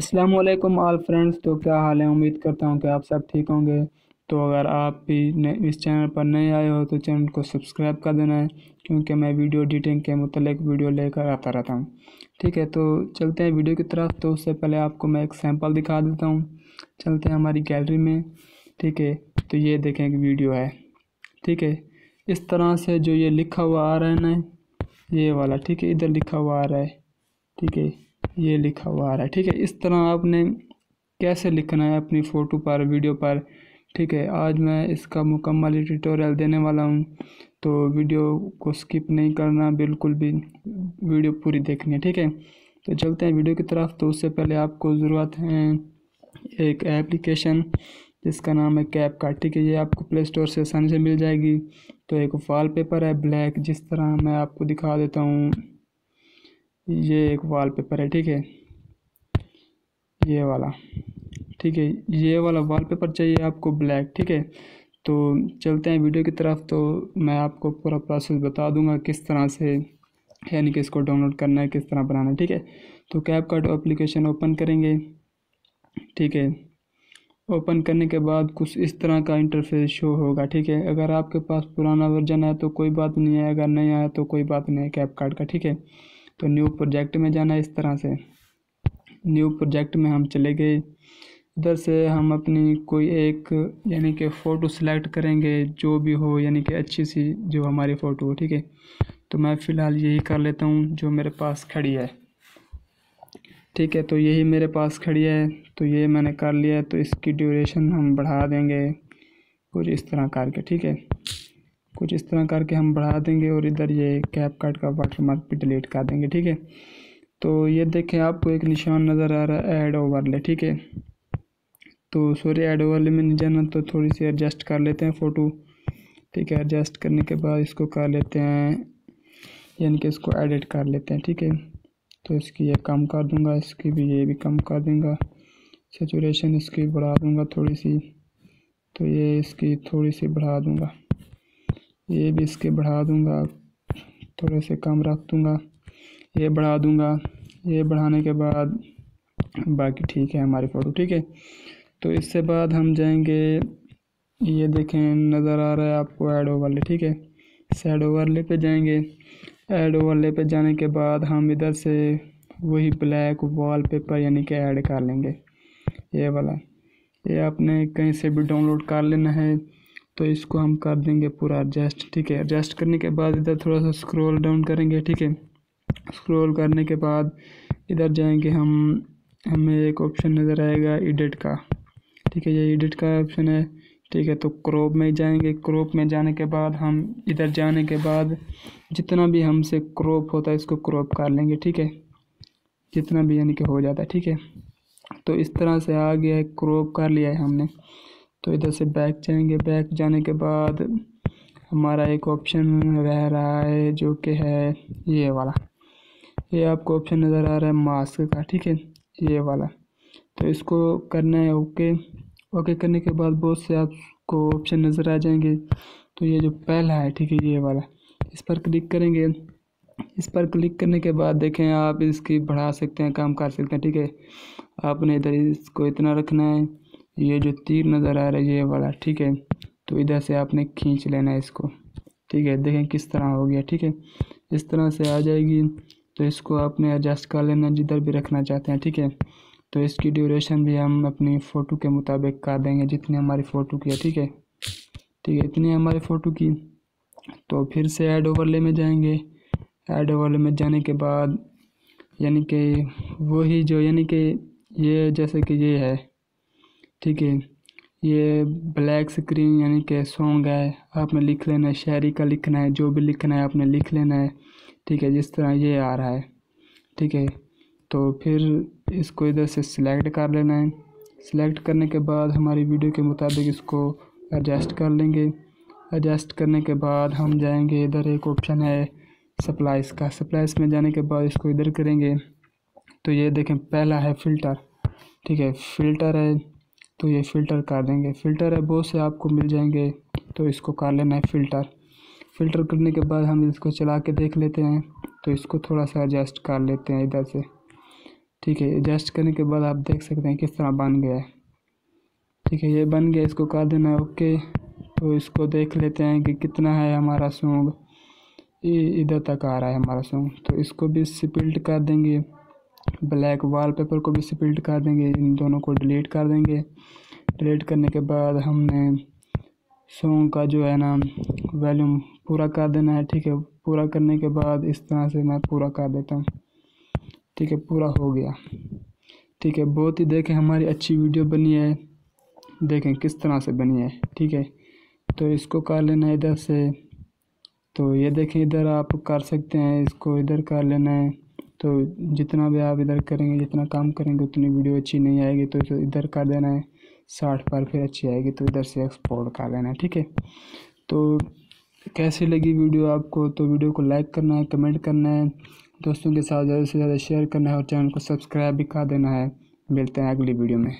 अस्सलाम वालेकुम all friends तो क्या हाल है? उम्मीद करता हूँ कि आप सब ठीक होंगे। तो अगर आप भी इस चैनल पर नए आए हो तो चैनल को सब्सक्राइब कर देना है, क्योंकि मैं वीडियो एडिटिंग के मतलब वीडियो लेकर आता रहता हूँ। ठीक है तो चलते हैं वीडियो की तरफ़। तो उससे पहले आपको मैं एक सैंपल दिखा देता हूँ। चलते हैं हमारी गैलरी में। ठीक है तो ये देखें एक वीडियो है। ठीक है, इस तरह से जो ये लिखा हुआ आ रहा है ना, ये वाला। ठीक है, इधर लिखा हुआ आ रहा है। ठीक है ये लिखा हुआ आ रहा है, ठीक है? इस तरह आपने कैसे लिखना है अपनी फ़ोटो पर, वीडियो पर, ठीक है? आज मैं इसका मुकम्मल ट्यूटोरियल देने वाला हूँ तो वीडियो को स्किप नहीं करना, बिल्कुल भी वीडियो पूरी देखनी है, ठीक है? तो चलते हैं वीडियो की तरफ़ तो उससे पहले आपको ज़रूरत है एक एप्लीकेशन जिसका नाम है कैप का ठीक है? ये आपको प्ले स्टोर से आसानी से मिल जाएगी। तो एक वाल पेपर है ब्लैक जिस तरह मैं आपको दिखा देता हूँ। ये एक वॉलपेपर है, ठीक है? ये वाला, ठीक है? ये वाला वॉलपेपर चाहिए आपको ब्लैक ठीक है? तो चलते हैं वीडियो की तरफ़ तो मैं आपको पूरा प्रोसेस बता दूँगा किस तरह से, यानी कि इसको डाउनलोड करना है, किस तरह बनाना है, ठीक है? तो कैप कार्ड एप्लीकेशन ओपन करेंगे, ठीक है? ओपन करने के बाद कुछ इस तरह का इंटरफेस शो होगा, ठीक है? अगर आपके पास पुराना वर्जन है तो कोई बात नहीं है, अगर नहीं आया तो कोई बात नहीं है कैप कार्ड का, ठीक है? तो न्यू प्रोजेक्ट में जाना है इस तरह से। न्यू प्रोजेक्ट में हम चले गए। इधर से हम अपनी कोई एक, यानी कि फ़ोटो सेलेक्ट करेंगे, जो भी हो, यानी कि अच्छी सी जो हमारी फ़ोटो हो, ठीक है? तो मैं फ़िलहाल यही कर लेता हूँ, जो मेरे पास खड़ी है। ठीक है तो यही मेरे पास खड़ी है। तो ये मैंने कर लिया है तो इसकी ड्यूरेशन हम बढ़ा देंगे। कुछ इस तरह करके, ठीक है? कुछ इस तरह करके हम बढ़ा देंगे और इधर ये कैप कार्ड का वाटर मार्क भी डिलीट कर देंगे, ठीक है? तो ये देखें, आपको एक निशान नज़र आ रहा है ऐड ओवरले ठीक है? तो सॉरी ऐड ओवरले में नहीं जाना तो थोड़ी सी एडजस्ट कर लेते हैं फ़ोटो ठीक है? एडजस्ट करने के बाद इसको कर लेते हैं, यानी कि इसको एडिट कर लेते हैं, ठीक है? तो इसकी ये कम कर दूँगा, इसकी भी ये भी कम कर दूँगा सेचुरेशन इसकी बढ़ा दूँगा थोड़ी सी तो ये इसकी थोड़ी सी बढ़ा दूँगा। ये भी इसके बढ़ा दूँगा, थोड़े से कम रख दूँगा, ये बढ़ा दूँगा, ये बढ़ाने के बाद बाकी ठीक है हमारी फ़ोटो ठीक है? तो इससे बाद हम जाएँगे, ये देखें, नज़र आ रहा है आपको ऐड ओवरले ठीक है? इस ऐड ओवरले पे जाएँगे। ऐड ओवरले पे जाने के बाद हम इधर से वही ब्लैक वॉल पेपर यानी कि ऐड कर लेंगे। ये वाला, ये आपने कहीं से भी डाउनलोड कर लेना है। तो इसको हम कर देंगे पूरा एडजस्ट ठीक है? एडजस्ट करने के बाद इधर थोड़ा सा स्क्रॉल डाउन करेंगे, ठीक है? स्क्रॉल करने के बाद इधर जाएँगे हम, हमें एक ऑप्शन नज़र आएगा एडिट का, ठीक है? ये एडिट का ऑप्शन है, ठीक है? तो क्रॉप में जाएँगे क्रॉप में जाने के बाद हम इधर जाने के बाद जितना भी हमसे क्रॉप होता है इसको क्रॉप कर लेंगे, ठीक है? जितना भी यानी कि हो जाता है, ठीक है? तो इस तरह से आ गया है क्रॉप कर लिया है हमने। तो इधर से बैक जाएँगे। बैक जाने के बाद हमारा एक ऑप्शन रह रहा है जो कि है ये वाला। ये आपको ऑप्शन नज़र आ रहा है मास्क का, ठीक है? ये वाला। तो इसको करना है ओके ओके करने के बाद बहुत से आपको ऑप्शन नज़र आ जाएँगे। तो ये जो पहला है, ठीक है, ये वाला। इस पर क्लिक करेंगे। इस पर क्लिक करने के बाद देखें, आप इसकी बढ़ा सकते हैं, काम कर सकते हैं, ठीक है? आपने इधर इसको इतना रखना है। ये जो तीर नज़र आ रहा है, ये वाला, ठीक है? तो इधर से आपने खींच लेना है इसको, ठीक है? देखें किस तरह हो गया, ठीक है? इस तरह से आ जाएगी तो इसको आपने एडजस्ट कर लेना जिधर भी रखना चाहते हैं, ठीक है? तो इसकी ड्यूरेशन भी हम अपनी फ़ोटो के मुताबिक कर देंगे, जितनी हमारी फ़ोटो की है, ठीक है? ठीक है, इतनी हमारी फ़ोटो की तो फिर से ऐड ओवरले में जाएँगे। ऐड ओवरले में जाने के बाद, यानी कि वही जो, यानी कि ये जैसे कि ये है ठीक है। ये ब्लैक स्क्रीन यानी कि सॉन्ग है, आपने लिख लेना है, शायरी का लिखना है, जो भी लिखना है आपने लिख लेना है। ठीक है, जिस तरह ये आ रहा है। ठीक है तो फिर इसको इधर से सिलेक्ट कर लेना है। सिलेक्ट करने के बाद हमारी वीडियो के मुताबिक इसको एडजस्ट कर लेंगे। एडजस्ट करने के बाद हम जाएँगे, इधर एक ऑप्शन है सप्लाइस का। सप्लाइस में जाने के बाद इसको इधर करेंगे। तो ये देखें, पहला है फ़िल्टर ठीक है फ़िल्टर है। तो ये फ़िल्टर कर देंगे। फ़िल्टर है, बहुत से आपको मिल जाएँगे तो इसको कर लेना है फ़िल्टर। फ़िल्टर करने के बाद हम इसको चला के देख लेते हैं तो इसको थोड़ा सा एडजस्ट कर लेते हैं इधर से। ठीक है, एडजस्ट करने के बाद आप देख सकते हैं किस तरह बन गया है। ठीक है, ये बन गया, इसको कर देना है, ओके। तो इसको देख लेते हैं कि कितना है हमारा सॉन्ग इधर तक आ रहा है हमारा सॉन्ग तो इसको भी स्पिल्ट कर देंगे। ब्लैक वॉलपेपर को भी स्पिल्ट कर देंगे, इन दोनों को डिलीट कर देंगे। डिलीट करने के बाद हमने सॉन्ग का जो है ना, वॉल्यूम पूरा कर देना है, ठीक है? पूरा करने के बाद इस तरह से मैं पूरा कर देता हूँ। ठीक है, पूरा हो गया। ठीक है, बहुत ही देखें, हमारी अच्छी वीडियो बनी है। देखें किस तरह से बनी है, ठीक है? तो इसको कर लेना है इधर से। तो ये देखें, इधर आप कर सकते हैं, इसको इधर कर लेना है। तो जितना भी आप इधर करेंगे, जितना काम करेंगे, उतनी वीडियो अच्छी नहीं आएगी तो इधर कर देना है, साठ पर फिर अच्छी आएगी तो इधर से एक्सपोर्ट कर लेना है, ठीक है? तो कैसी लगी वीडियो आपको तो वीडियो को लाइक करना है कमेंट करना है, दोस्तों के साथ ज़्यादा से ज़्यादा शेयर करना है और चैनल को सब्सक्राइब भी कर देना है। मिलते हैं अगली वीडियो में।